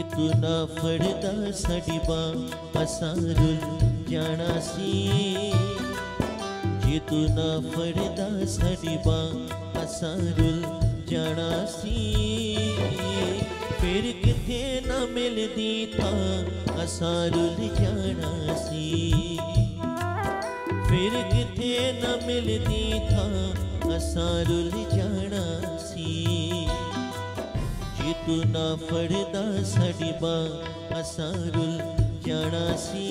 इतना फड़दा सडिबा, असारुल जाणासी जितुना फड़दा सडिबा, असारुल जाणासी फिर किथे न मिलदी था, असारुल जाणासी फिर किथे न मिलदी था, असारुल जाणासी इतुना फरदा सडिबा असारुल जानासी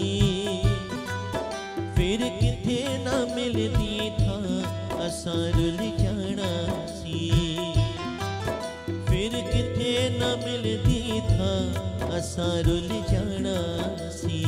फिर किथे ना मिलती था असारुल जानासी फिर किथे ना मिलती था असारुल जानासी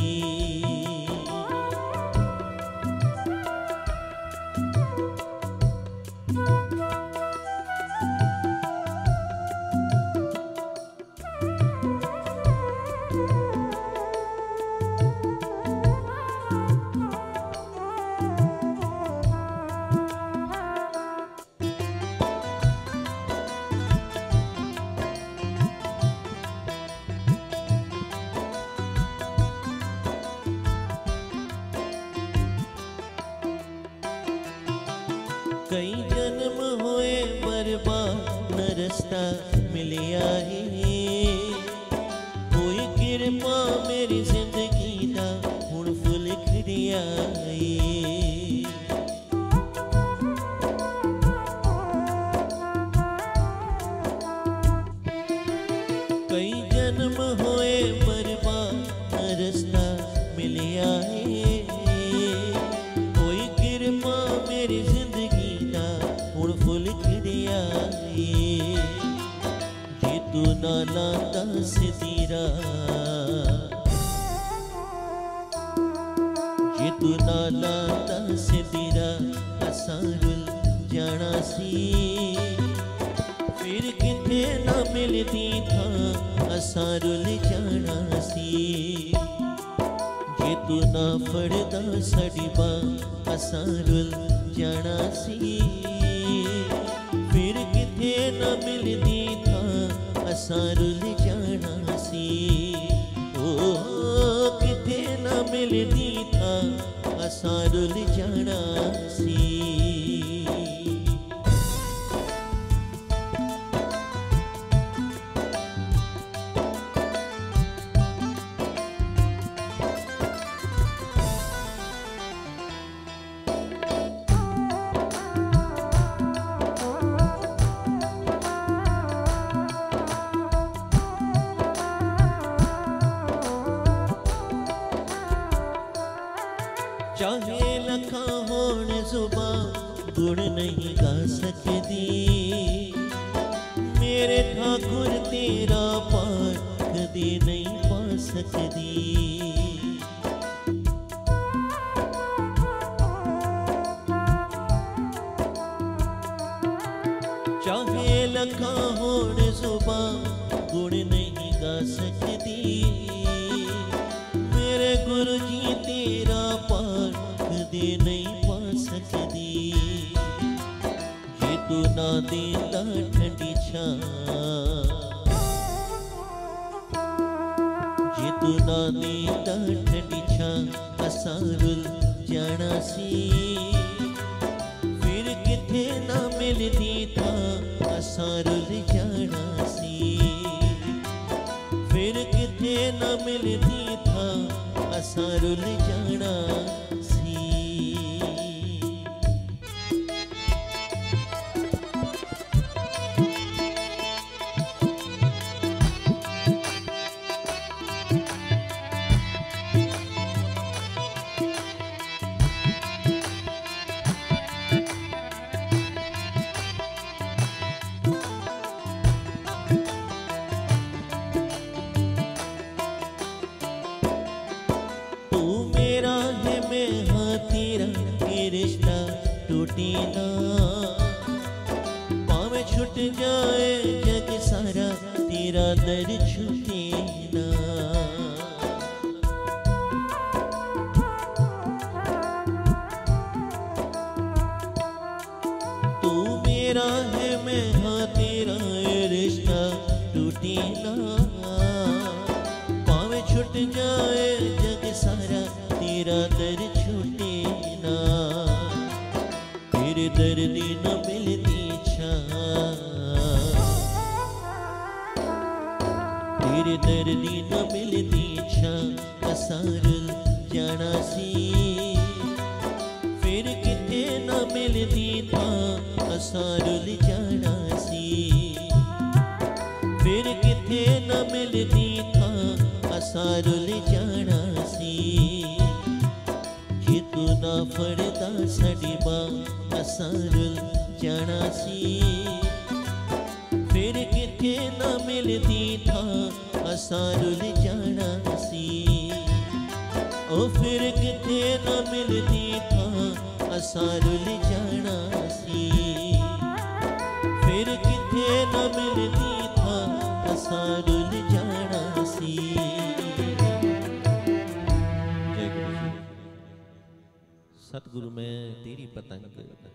फिर दर्दी न मिलती छा। कसारल जाना सी। फिर कितने न मिलती था कसारल जाना सी। फिर कितने न मिलती था कसारल जाना सी। कितना फरदा सड़ी बा कसारल जाना सी। के न मिलती था असारुल जाना सी। ओ फिर के न मिलती था असारुल जाना सी। फिर के न मिलती था असारुल जाना सी। सतगुरु मैं तेरी पतंग।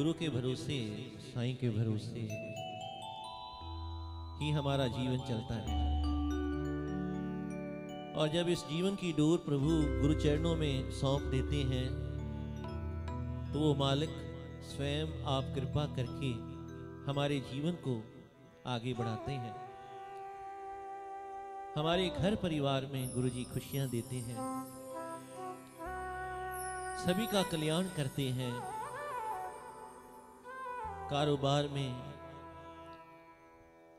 गुरु के भरोसे, साईं के भरोसे, ही हमारा जीवन चलता है। और जब इस जीवन की डोर प्रभु गुरु चरणों में सौंप देते हैं तो वो मालिक स्वयं आप कृपा करके हमारे जीवन को आगे बढ़ाते हैं। हमारे घर परिवार में गुरु जी खुशियाँ देते हैं। सभी का कल्याण करते हैं। कारोबार में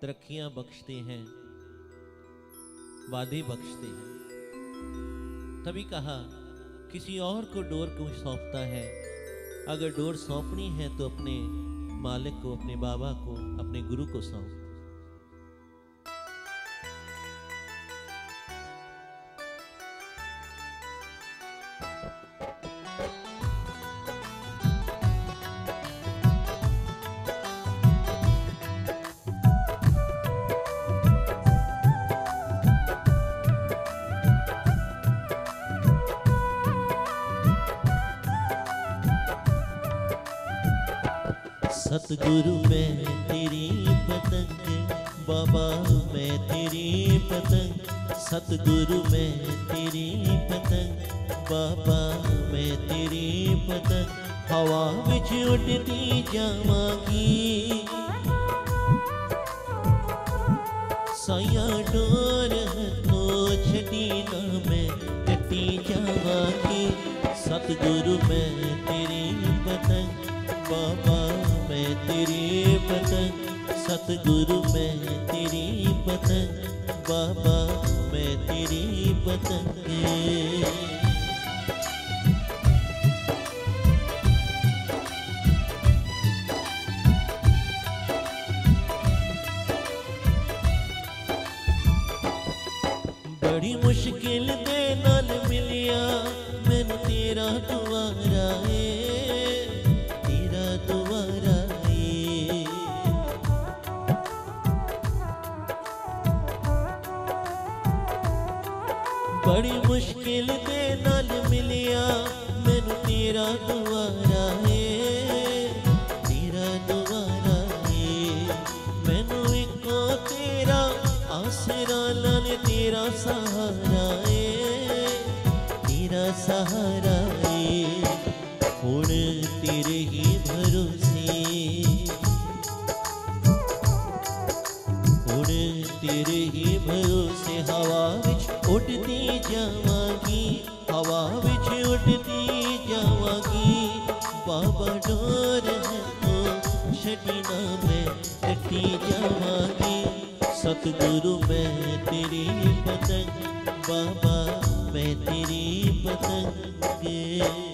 तरक्कियाँ बख्शते हैं, वादे बख्शते हैं। तभी कहा, किसी और को डोर क्यों सौंपता है? अगर डोर सौंपनी है तो अपने मालिक को, अपने बाबा को, अपने गुरु को सौंप। सतगुरु मैं तेरी पतंग, बाबा मैं तेरी पतंग। सतगुरु मैं तेरी पतंग, बाबा मैं तेरी पतंग। हवा विच उड़ती जावांगी साया डोर हथो छड़ी ना मैं कटी जावांगी सतगुरु मैं तेरी पतंग, बाबा मैं तेरी पतंग सतगुरु मैं तेरी पतंग बाबा मैं तेरी पतंग गुरु मैं तेरी पतंग बाबा मैं तेरी पतंग के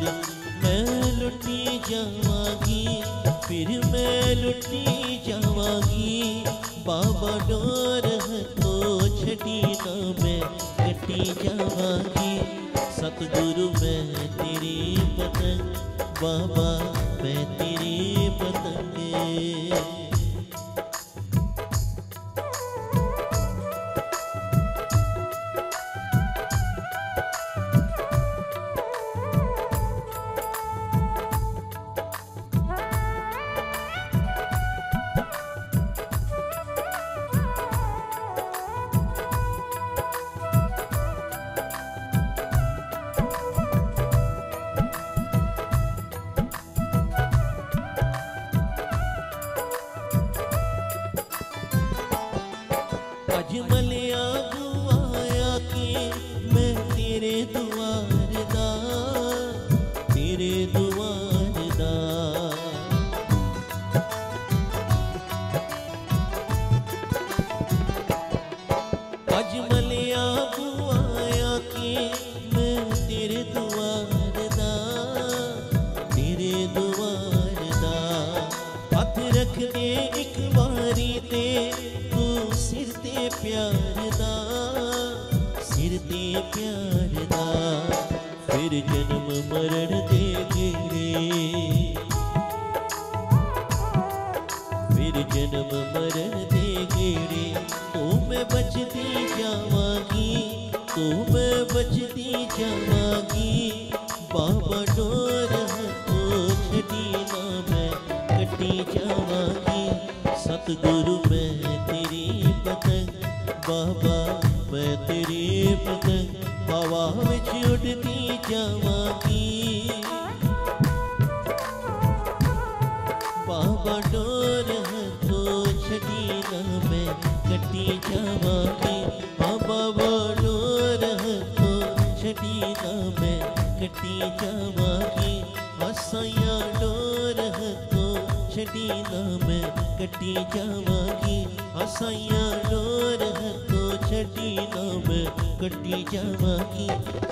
मिला मैं लुटी जावागी, फिर मैं लुटी जावागी। बाबा डोर है तो छटी ना मैं कटी जावागी। सतगुरु मैं तेरी पतंग, बाबा मैं तेरी पतंगे। ਹਸਾਇਆ ਰਹਿ ਤੋ ਛੱਡੀ ਨਾ ਮੈਂ ਕੱਟੀ ਜਾਵਾਂਗੀ ਹਸਾਇਆ ਰਹਿ ਤੋ ਛੱਡੀ ਨਾ ਮੈਂ ਕੱਟੀ ਜਾਵਾਂਗੀ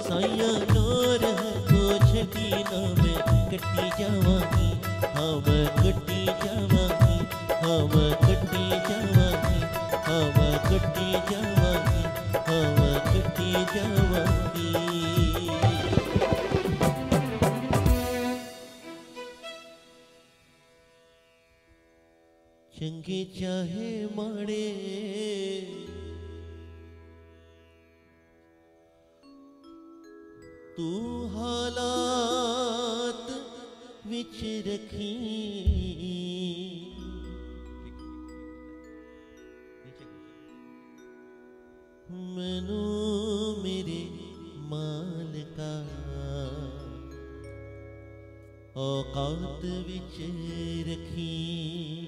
ਸਾਇਆ ਰਹਿ ਤੋ ਛੱਡੀ ਨਾ ਮੈਂ ਕੱਟੀ ਜਾਵਾਂਗੀ ਹਾਂ ਮੈਂ ਕੱਟੀ ਜਾਵਾਂਗੀ ਹਾਂ ਮੈਂ ਕੱਟੀ ਜਾਵਾਂਗੀ ਹਾਂ ਮੈਂ ਕੱਟੀ ਜਾਵਾਂਗੀ ਹਾਂ ਮੈਂ ਕੱਟੀ ਜਾਵਾਂਗੀ ਕਿ ਚਾਹੇ ਮਾੜੇ। ਤੂੰ ਹਾਲਾਤ ਵਿੱਚ ਰੱਖੀ। ਮੈਨੂੰ ਮੇਰੇ ਮਾਲਕਾ। ਔਕਾਤ ਵਿੱਚ ਰੱਖੀ।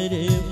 that it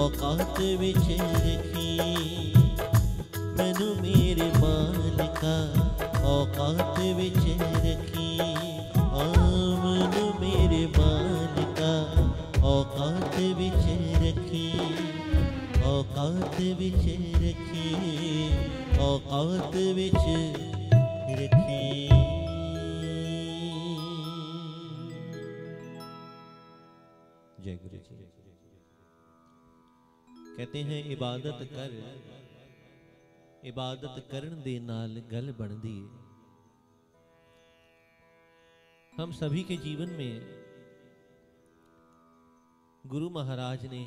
औकात विच रखी मैनू मेरे मालिका औकात विच रखी आ मैनू मेरे मालिका औकात विच रखी औकात विच रखी औकात विच कहते हैं इबादत कर ਇਬਾਦਤ ਕਰਨ ਦੇ ਨਾਲ ਗੱਲ ਬਣਦੀ ਹੈ हम सभी के जीवन में गुरु महाराज ने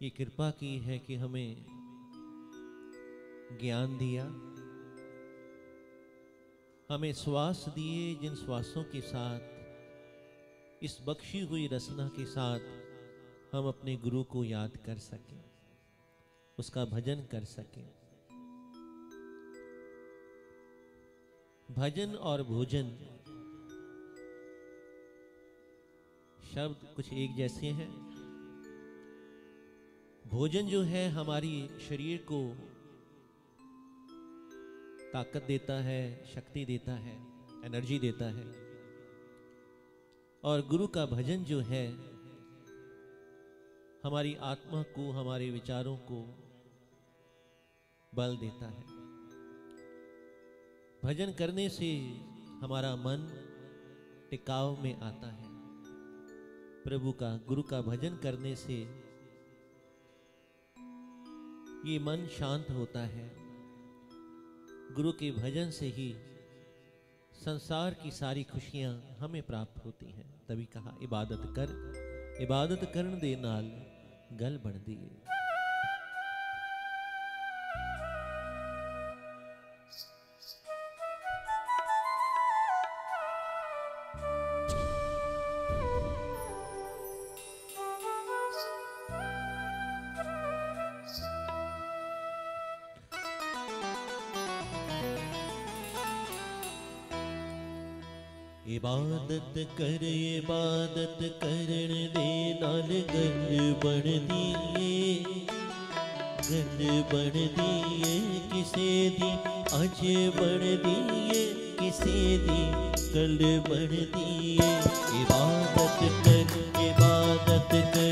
ये कृपा की है कि हमें ज्ञान दिया हमें श्वास दिए जिन श्वासों के साथ इस बख्शी हुई रचना के साथ हम अपने गुरु को याद कर सकें, उसका भजन कर सकें। भजन और भोजन शब्द कुछ एक जैसे हैं। भोजन जो है हमारी शरीर को ताकत देता है, शक्ति देता है, एनर्जी देता है। और गुरु का भजन जो है हमारी आत्मा को, हमारे विचारों को बल देता है। भजन करने से हमारा मन टिकाव में आता है। प्रभु का, गुरु का भजन करने से ये मन शांत होता है। गुरु के भजन से ही संसार की सारी खुशियाँ हमें प्राप्त होती हैं। तभी कहा, इबादत कर। ਇਬਾਦਤ ਕਰਨ ਦੇ ਨਾਲ ਗੱਲ ਬਣਦੀ ਹੈ ਇਬਾਦਤ ਕਰ ਇਬਾਦਤ ਕਰਨ ਦੇ ਨਾਲ ਗੱਲ ਬਣਦੀ ਏ ਗੱਲ ਬਣਦੀ ਏ ਕਿਸੇ ਦੀ ਅੱਜ ਬਣਦੀ ਏ ਕਿਸੇ ਦੀ ਕੱਲ ਬਣਦੀ ਏ ਇਬਾਦਤ ਕਰ ਇਬਾਦਤ ਕਰਨ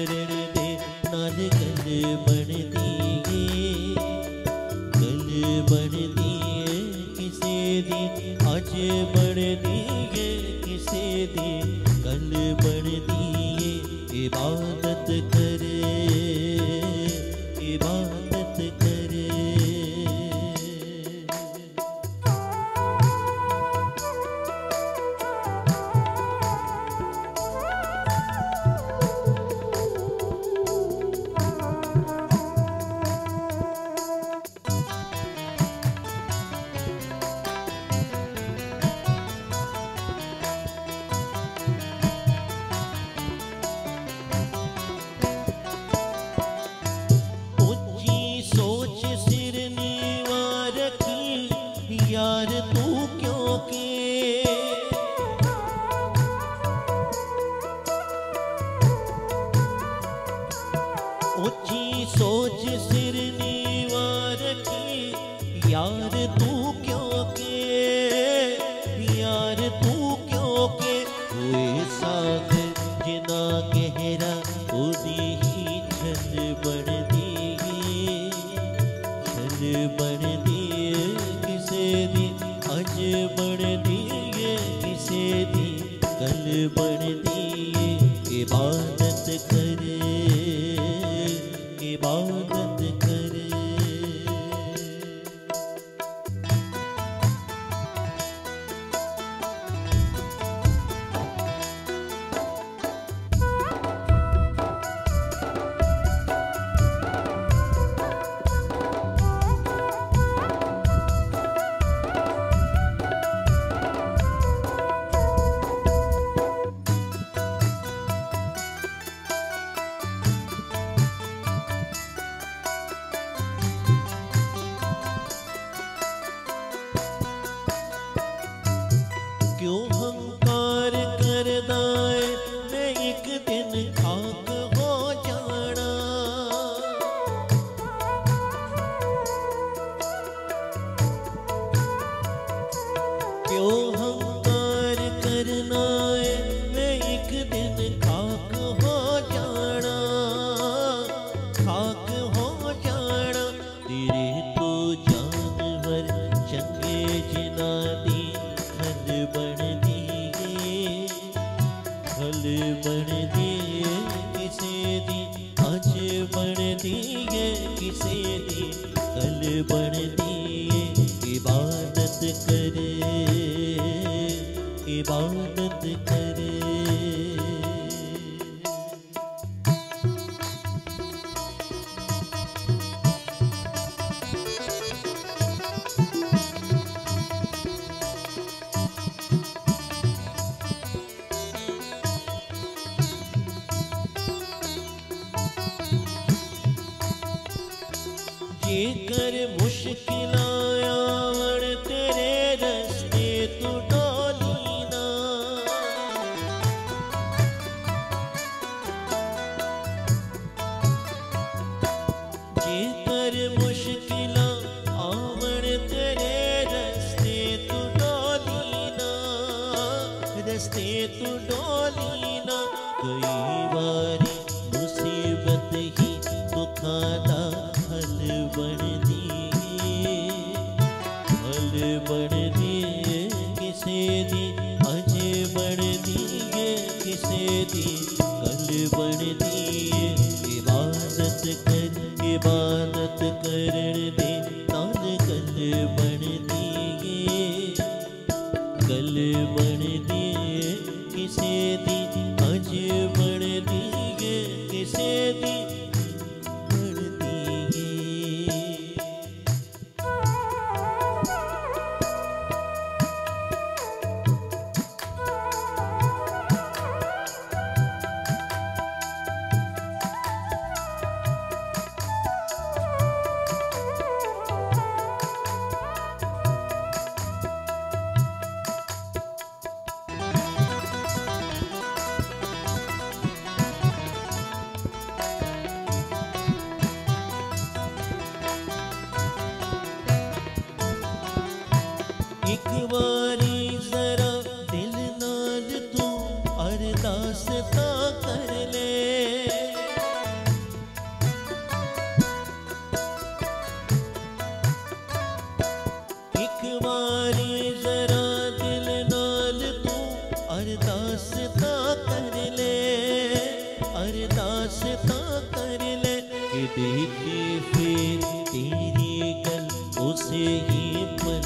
देखे फिर तेरी गल उसे ही पल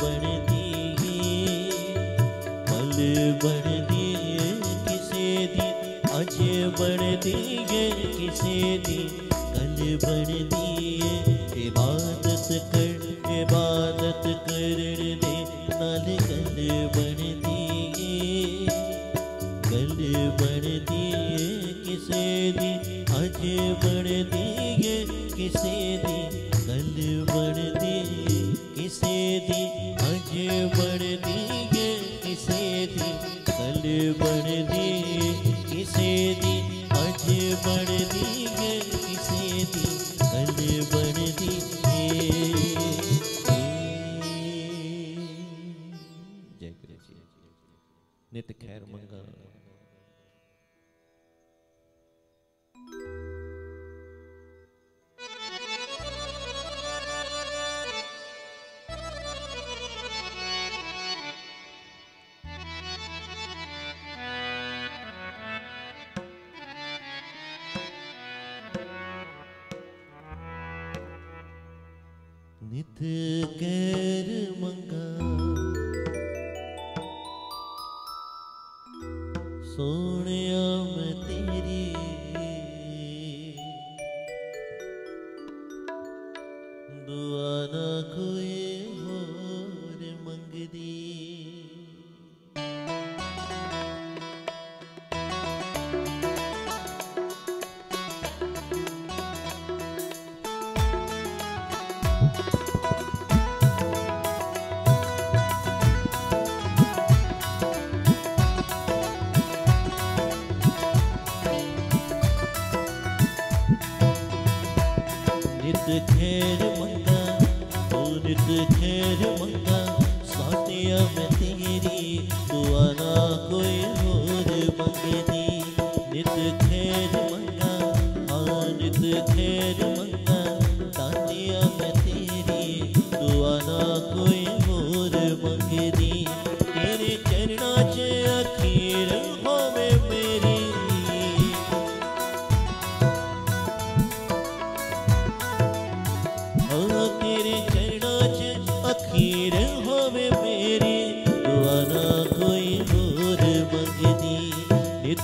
बन दिए। पल बन दिए किसे दिन अज बन दिए किसे दिन। कल बन दिए इबादत कर इबादत कर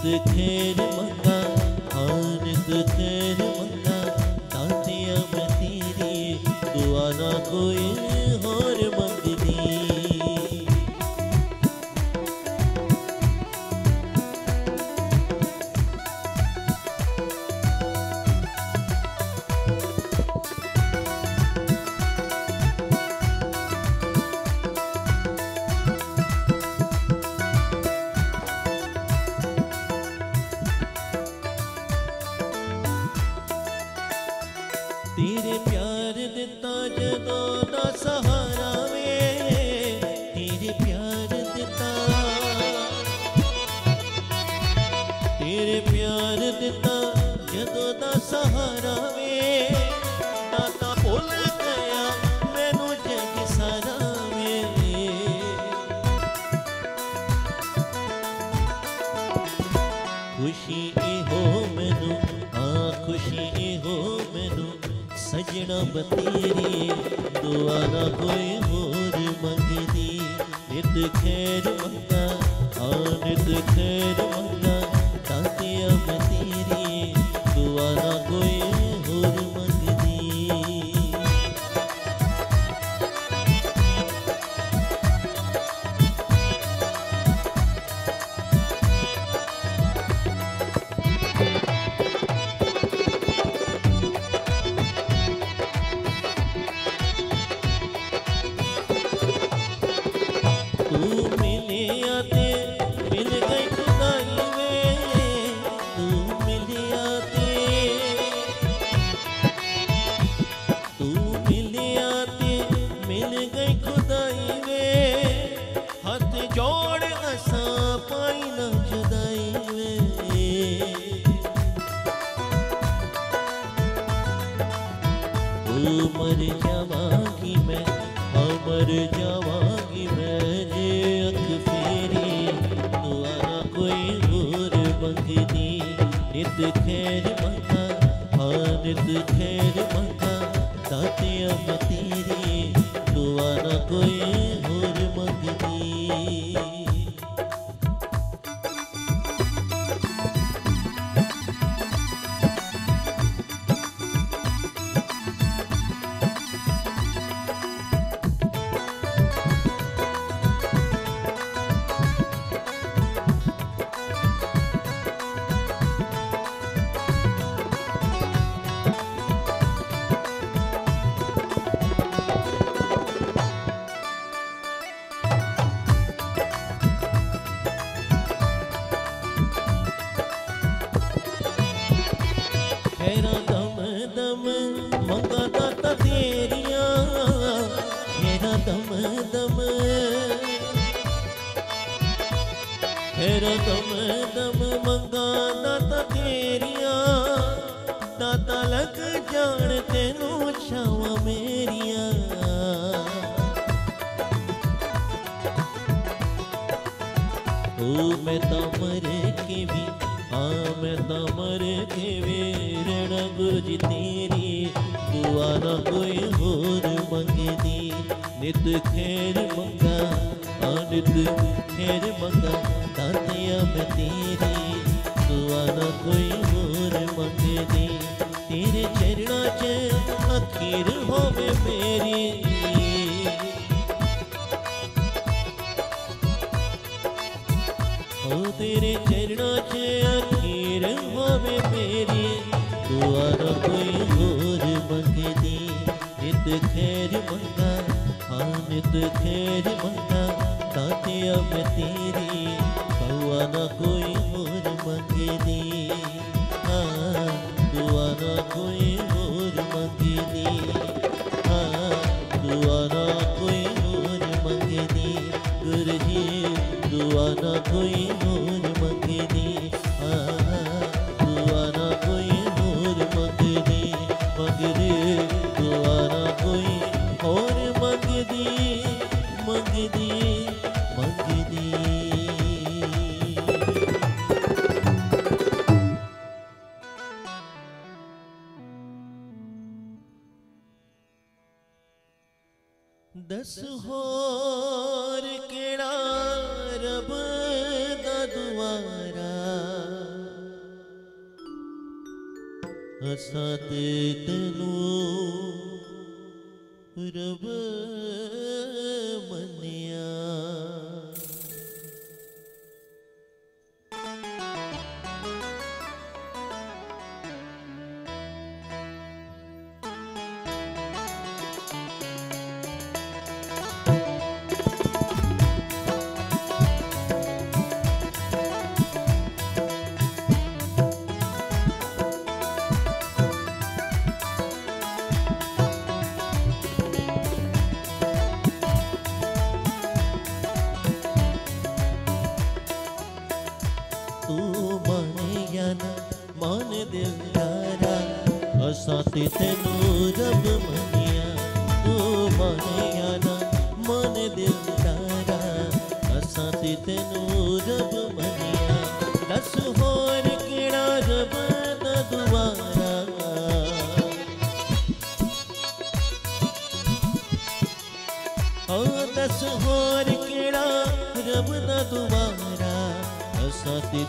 the kid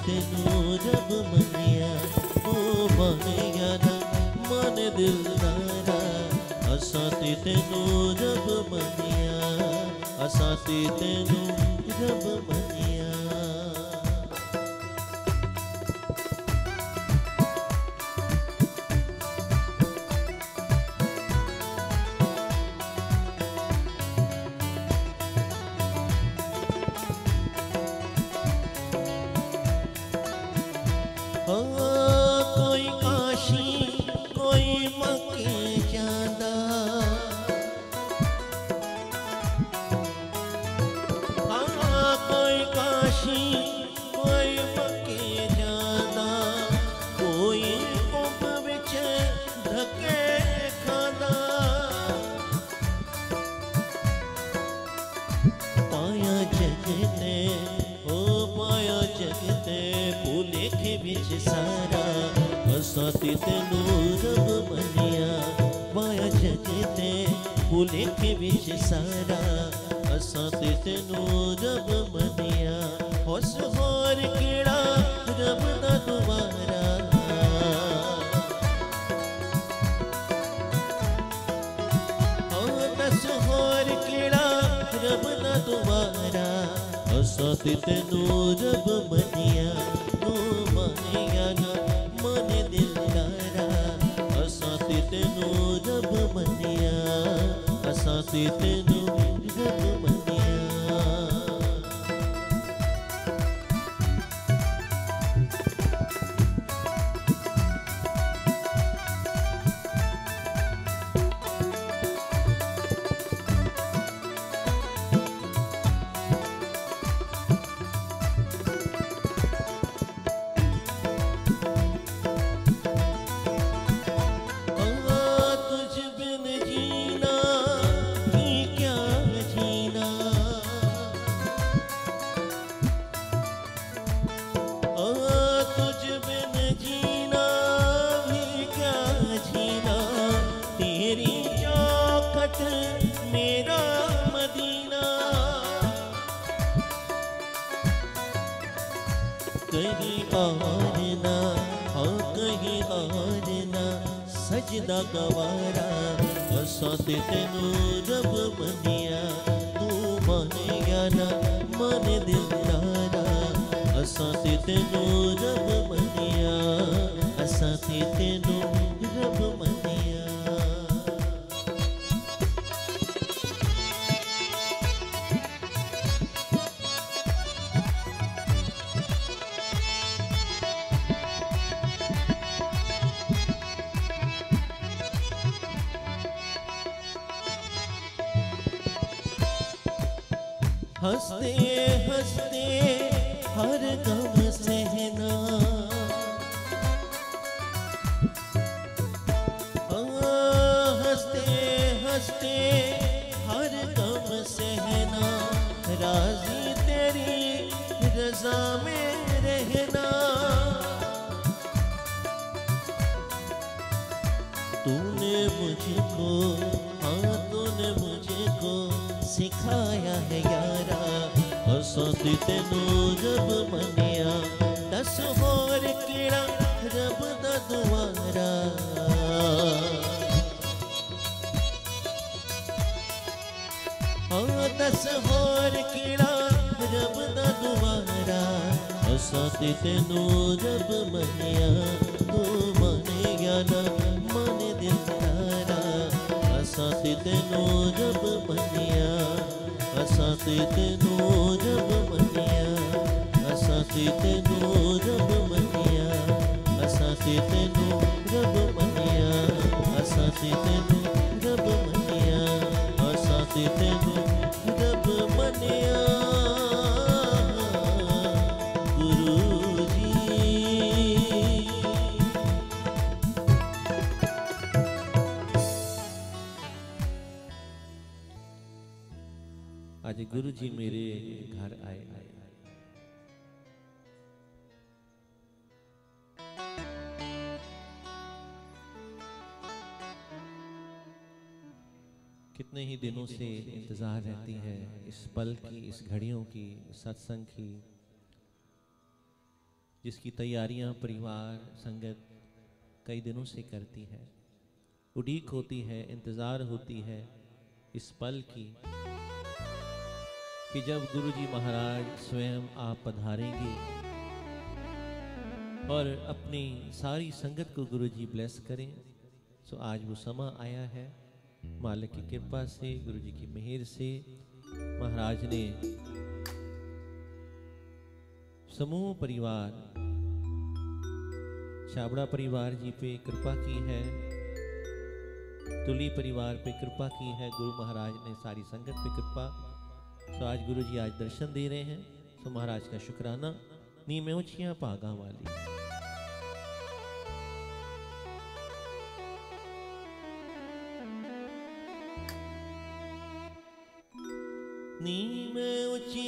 तेनू रब मनिया ओ बनिया ना मन दिल असा तेनू तेनू रब मनिया। जी मेरे घर आए आए कितने ही दिनों से इंतज़ार रहती है इस पल की, इस घड़ियों की, सत्संग की, जिसकी तैयारियाँ परिवार, संगत कई दिनों से करती है। उड़ीक होती है, इंतज़ार होती है इस पल की। कि जब गुरु जी महाराज स्वयं आप पधारेंगे और अपनी सारी संगत को गुरु जी ब्लेस करें सो आज वो समा आया है। मालिक की कृपा से गुरु जी की मेहर से महाराज ने समूह परिवार छाबड़ा परिवार जी पे कृपा की है, तुली परिवार पे कृपा की है, गुरु महाराज ने सारी संगत पे कृपा तो आज गुरु जी आज दर्शन दे रहे हैं। तो महाराज का शुक्राना। नी में ऊंचियाँ पागा वाली। नी में ऊंचियाँ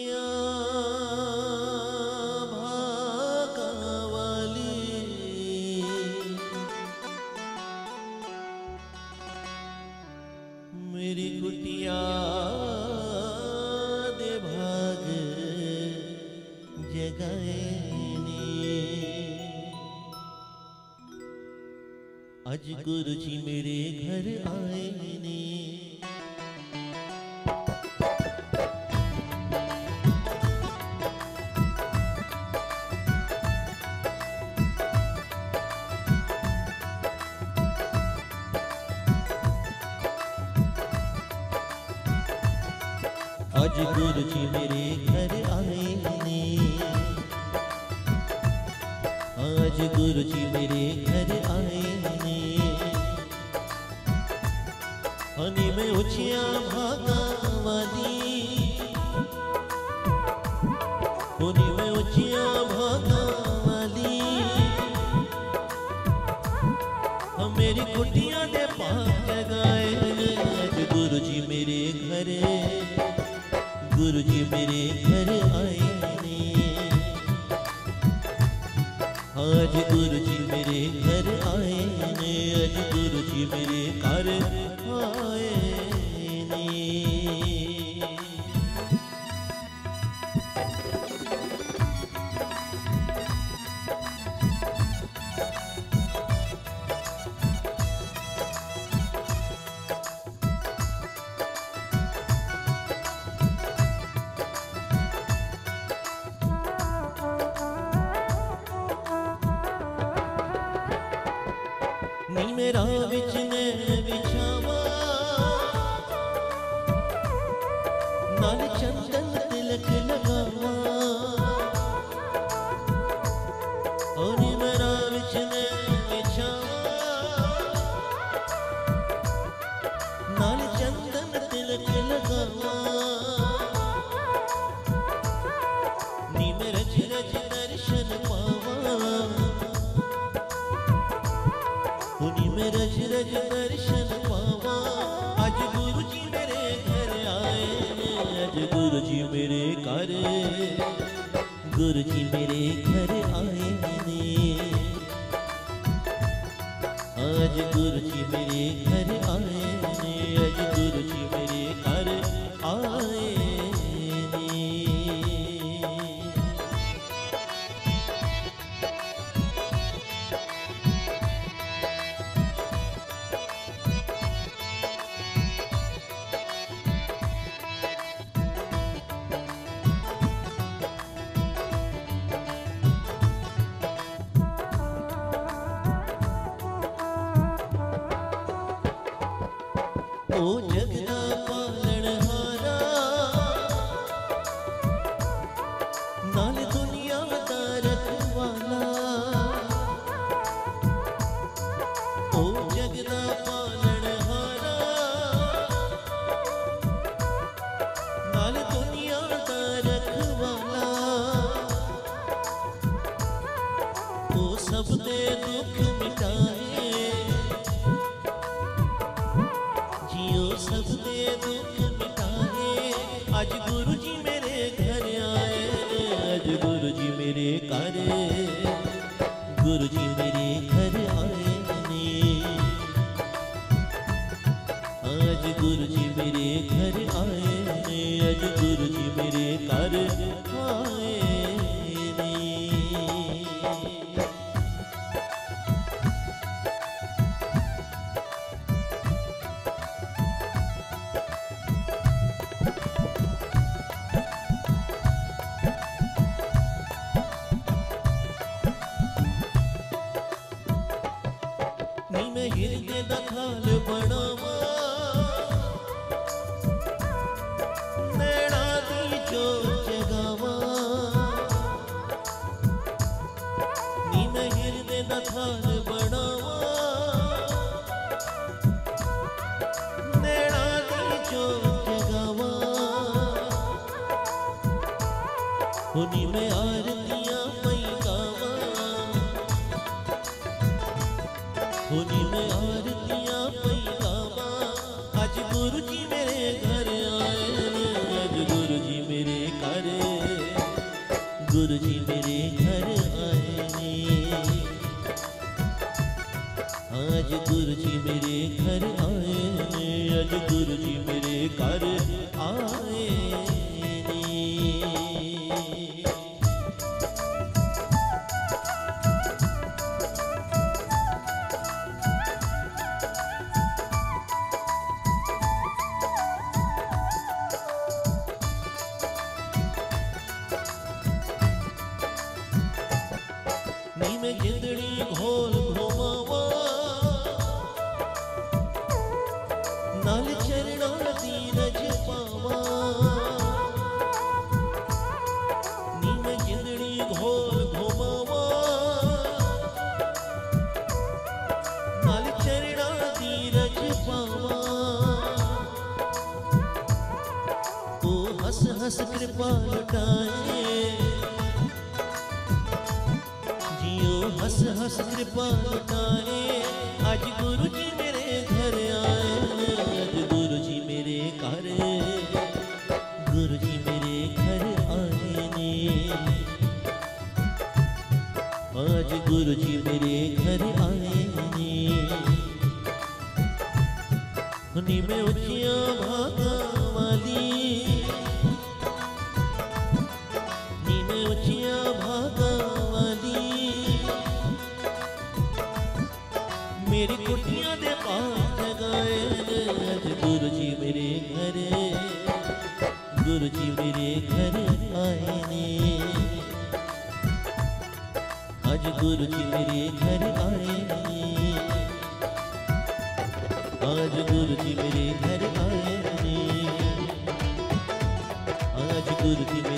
हम करे ਉੱਚੀਆਂ ਭਾਗਵਾਲੀ ਜਿਵੇਂ ਉੱਚੀਆਂ ਭਾਗਵਾਲੀ ਮੇਰੀ ਕੁੱਟੀਆਂ ਦੇ ਪਾਠ ਗਾਏ ਅੱਜ ਗੁਰੂ ਜੀ ਮੇਰੇ ਘਰ ਗੁਰੂ ਜੀ ਮੇਰੇ ਘਰ ਆਏ ਨੇ ਅੱਜ ਗੁਰੂ ਜੀ ਮੇਰੇ good again.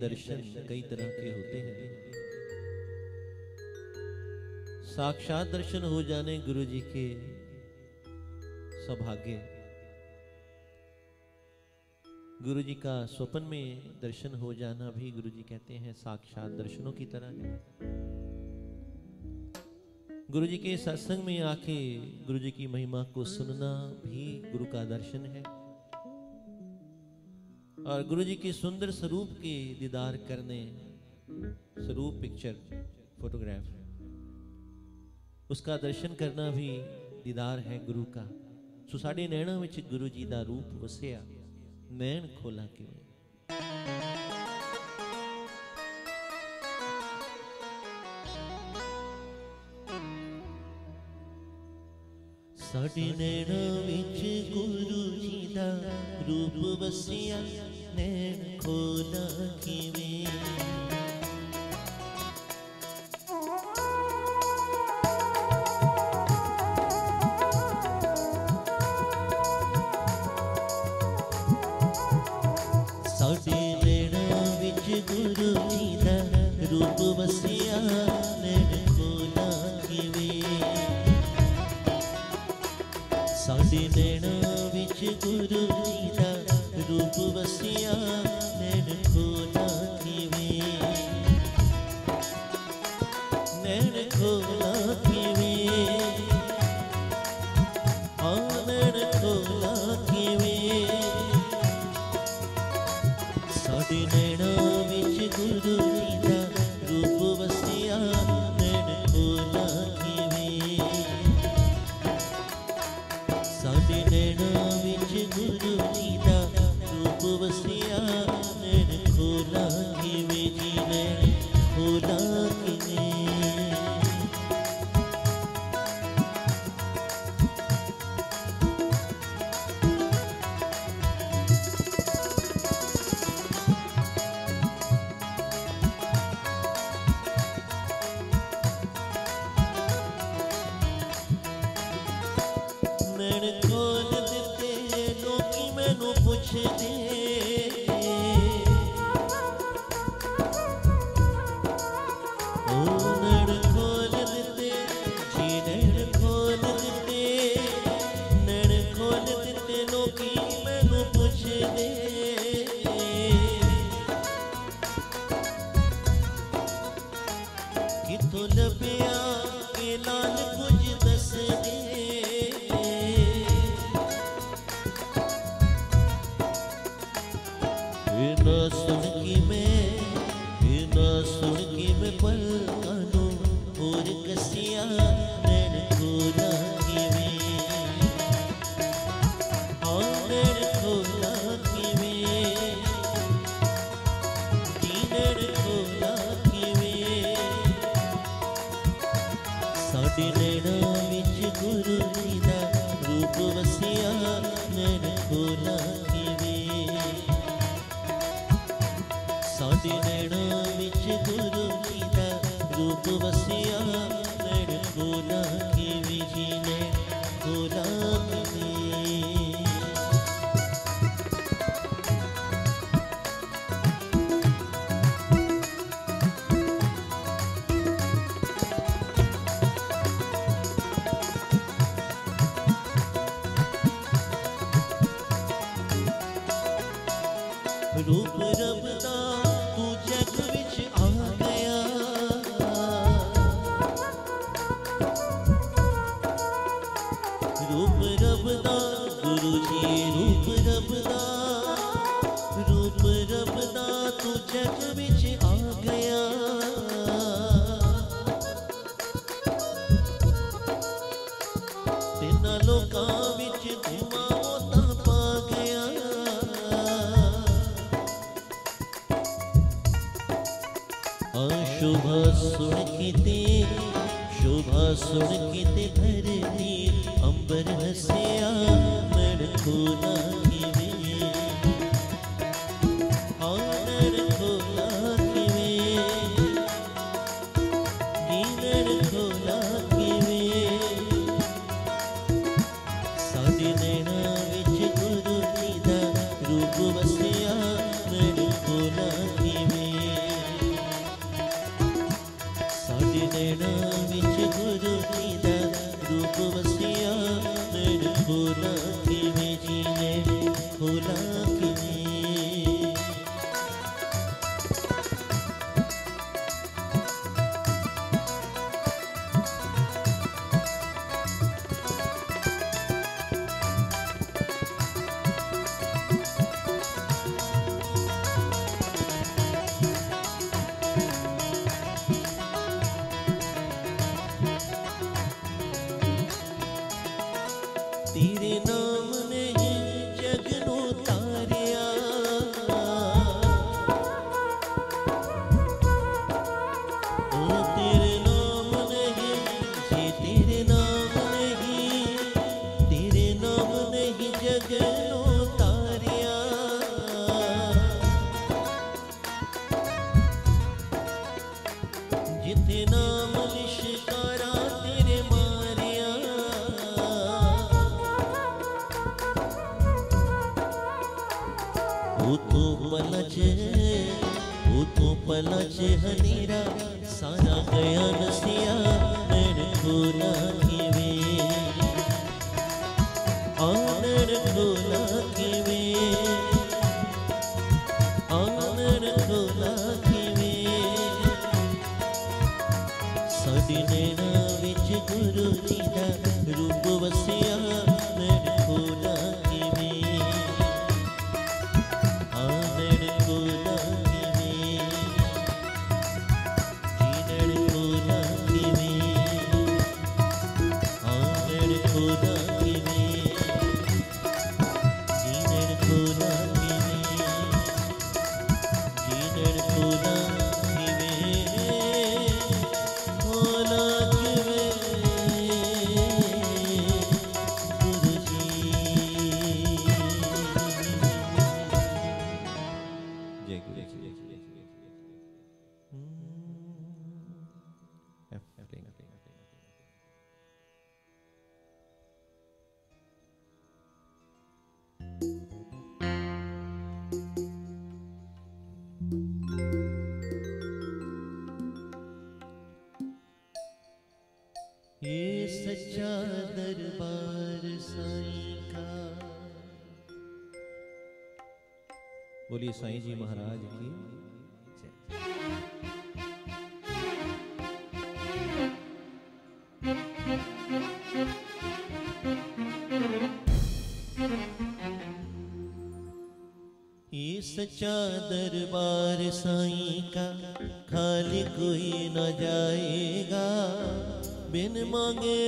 दर्शन कई तरह के होते हैं। साक्षात दर्शन हो जाने गुरु जी के सौभाग्य। गुरु जी का स्वप्न में दर्शन हो जाना भी गुरु जी कहते हैं साक्षात दर्शनों की तरह है। गुरु जी के सत्संग में आके गुरु जी की महिमा को सुनना भी गुरु का दर्शन है। और गुरु जी के सुंदर स्वरूप के दीदार करने स्वरूप पिक्चर फोटोग्राफ उसका दर्शन करना भी दीदार है गुरु का। सो साढ़े नैणा में गुरु जी का रूप वसिया, नैण खोला क्यों साढ़े नैणा में गुरु जी का रूप वसिया नैन खोला किवे ਨੈਣ ਖੋਲਾ ਕਿਵੇਂ? ਆ ਨੈਣ ਕਿਵੇਂ? ਸਾਡੇ ਨੈਣਾਂ ਵਿੱਚ ਗੁਲਗੁਲੀ रूप रब दा तू जग विच आ गया। तेना लोकां विच पा गया। अशुभ सुन किते शोभा सुन किते धरती अंबर हसिया गोसाई जी महाराज की। ये सच्चा दरबार साई का खाली कोई न जाएगा। बिन मांगे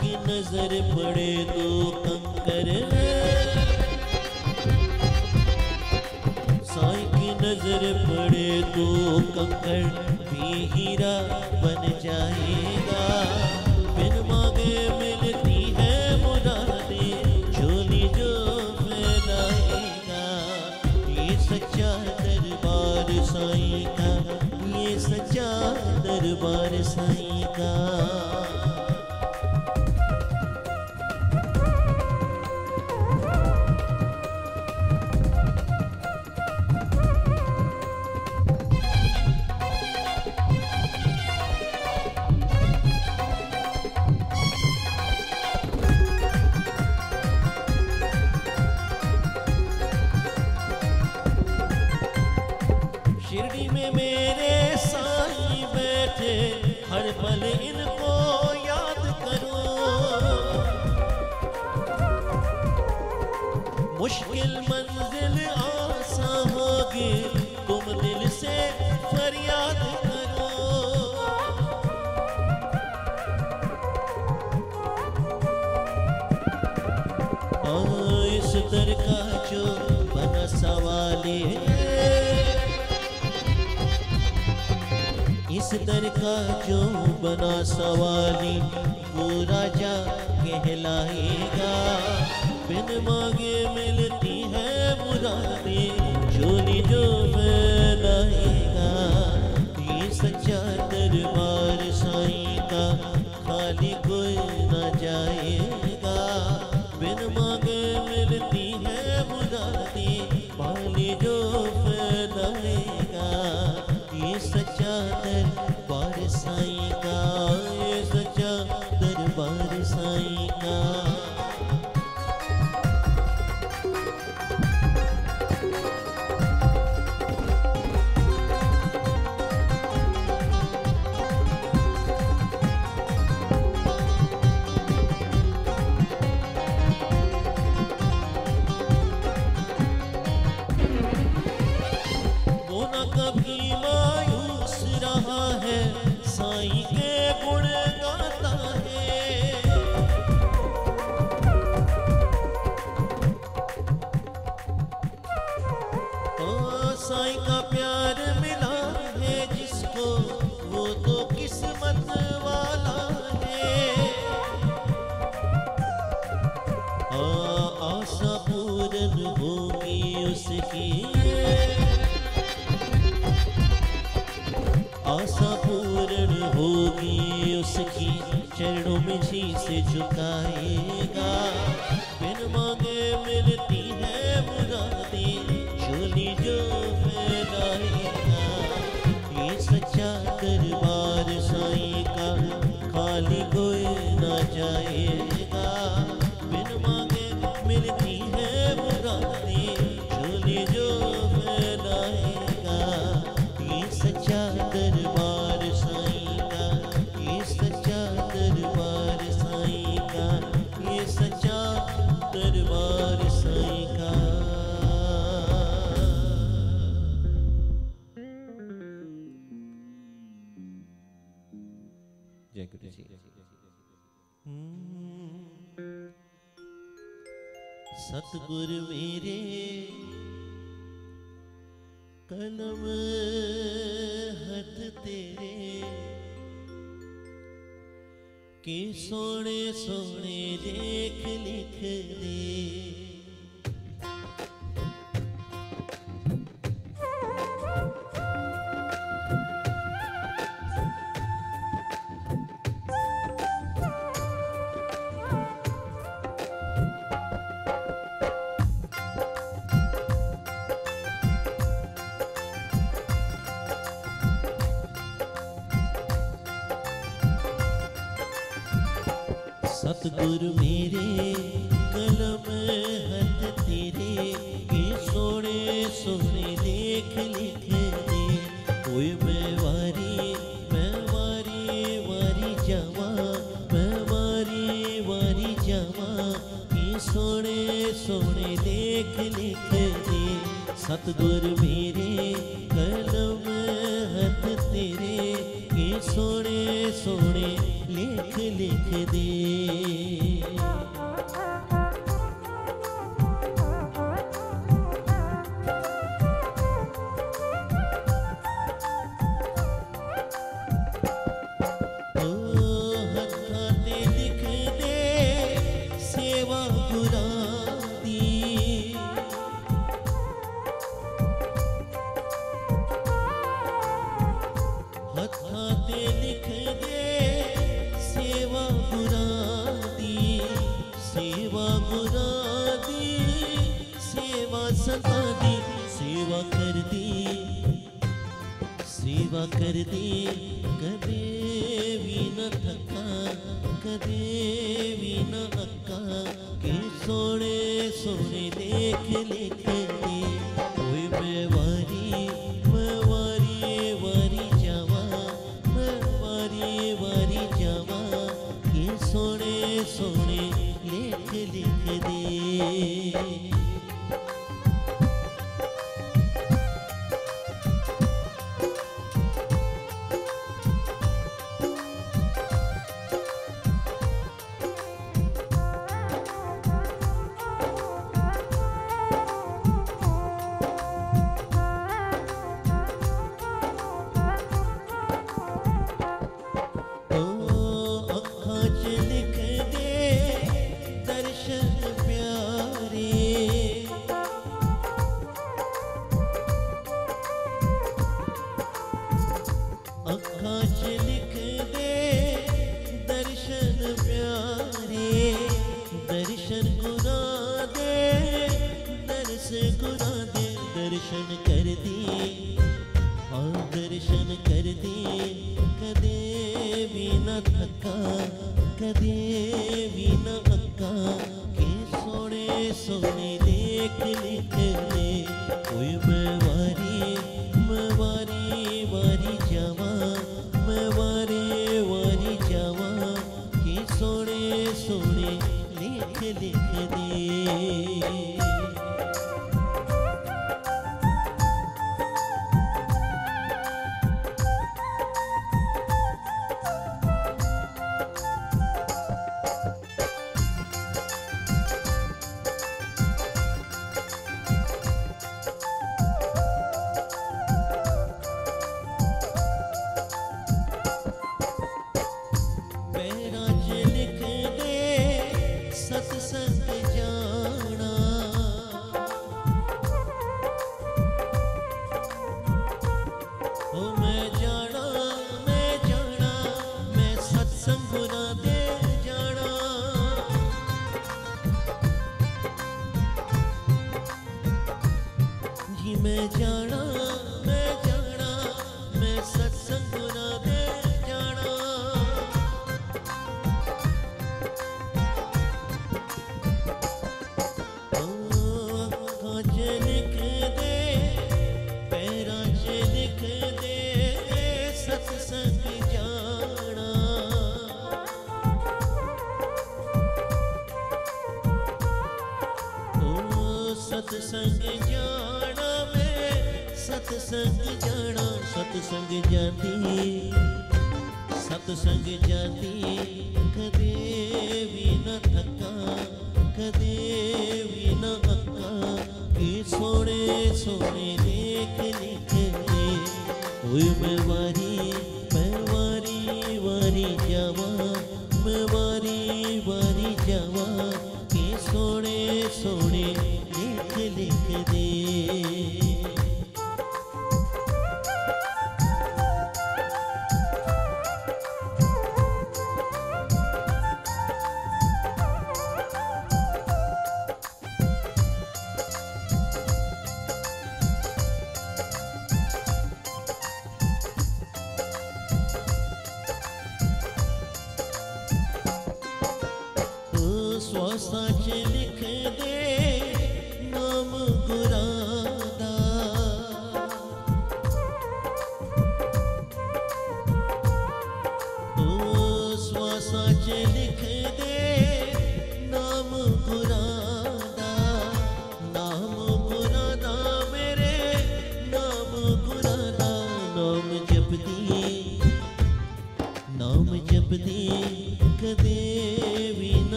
की नज़र पड़े तो कंकर साई की नज़र पड़े तो कंकर भी हीरा बन जाएगा। बिन मांगे मिलती है मुरादे झोली जो फैलाएगा ये सच्चा दरबार साई का, ये सच्चा दरबार ಬಸವಾ मुझी से झुकाएगा। सतगुर मेरे। कलम हथ तेरे। के सोने सोने लेख लिख दे। सुर मेरे कलम हथ तेरे के सोने सोने देख लिख दे। कोई मैं वारी मैं वारी वारी जावा मैं वारी वारी जावा के सोने सोने देख लिख दे। सतगुर मेरे कलम हथ तेरे के सोने सोने लिख लिख दे। दी सेवा कर दी कदे भी न थका कदे भी न अक्का के सोने सोने देखे ਜੀ ਮੈਂ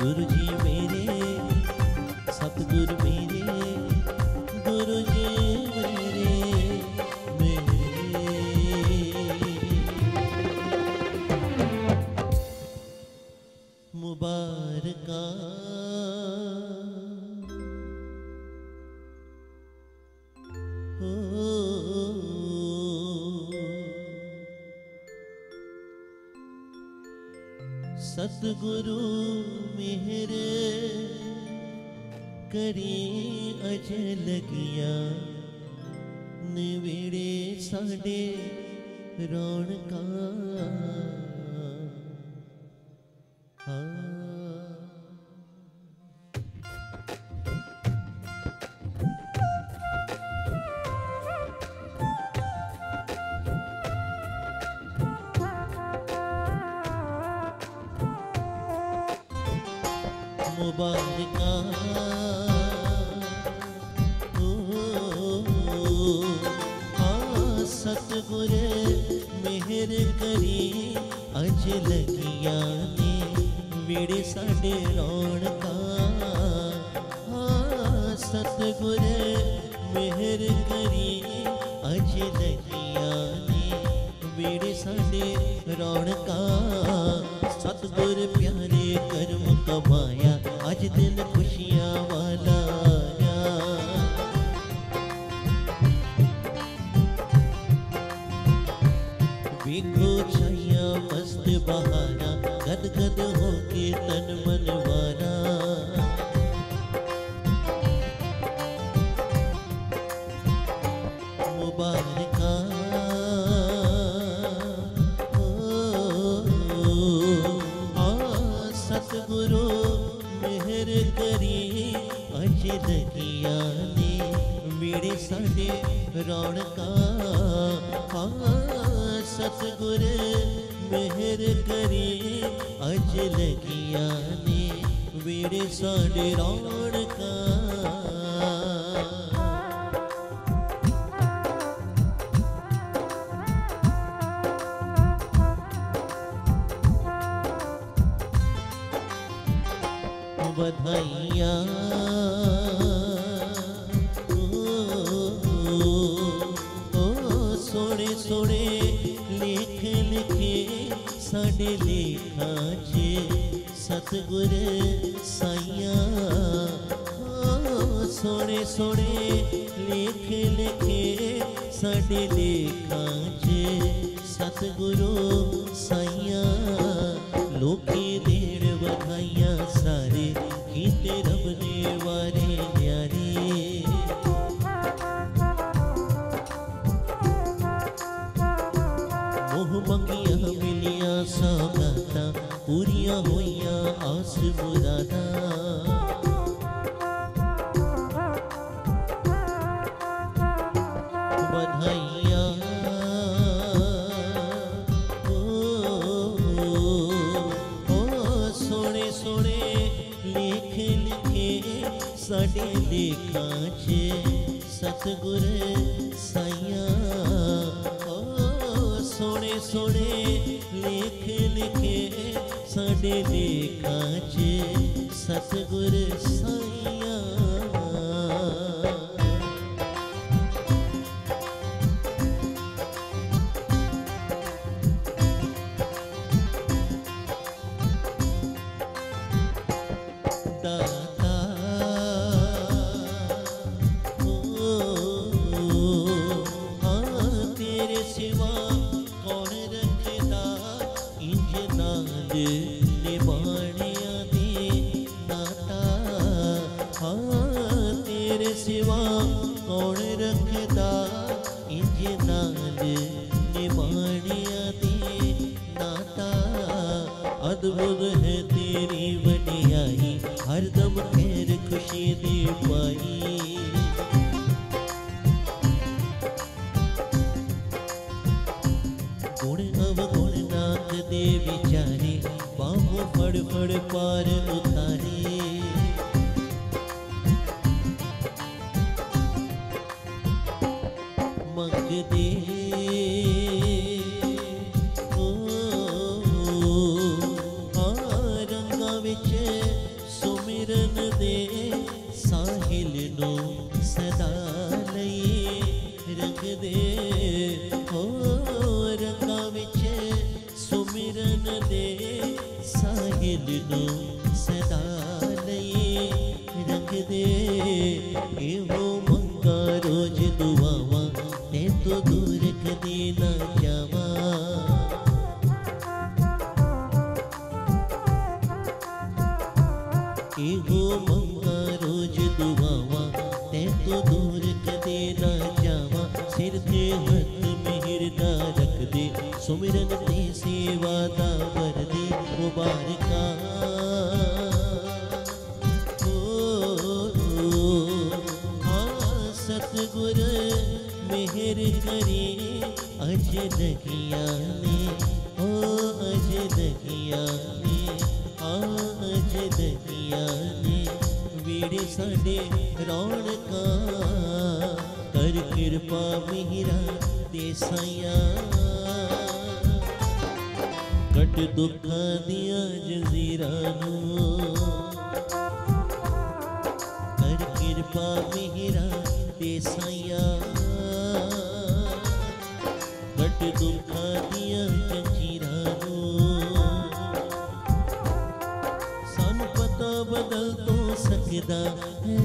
ਗੁਰੂ किसने लेखा जे सतगुर साइया हाँ, सोने सोने, लेख, लिखे साढ़े लेखा जे सतगुरु साइया लोग देर बधाइया सारे कीते रब ने वारे खुशबुदादा बधाइया। ओ, ओ, लिख लिखे साढ़े लेखा छे सतगुर साइया ओ सोने सोने लिख लिखे সাডে লেখা আছে मिरनती सेवा दा वर्दी मुबारका सतगुर मेहर करे अज दगिया ने। ओ, अज दगिया ने, आ अज दगिया ने। वीड़े साडे रौनका, कर कृपा मिहरा देसाइया। के दुखा दिया जजीरा कर कृपा मेहरा देसाइया कट दुखा दिया जजीरा सन पता बदल तो सकदा है।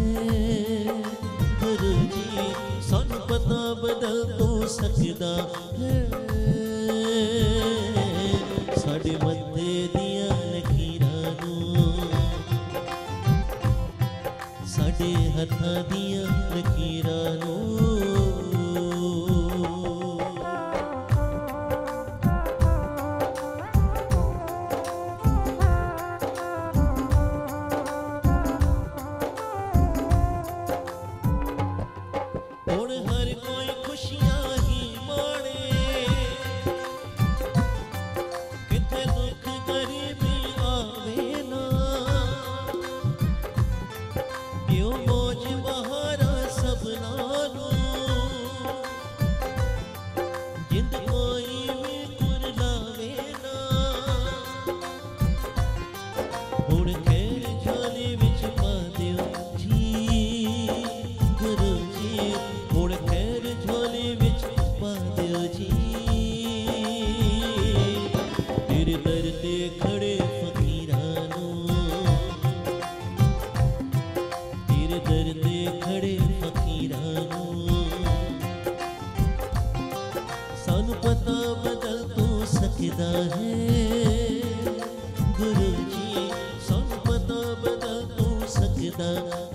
गुरु जी, सन पता बदल तो सकदा है। the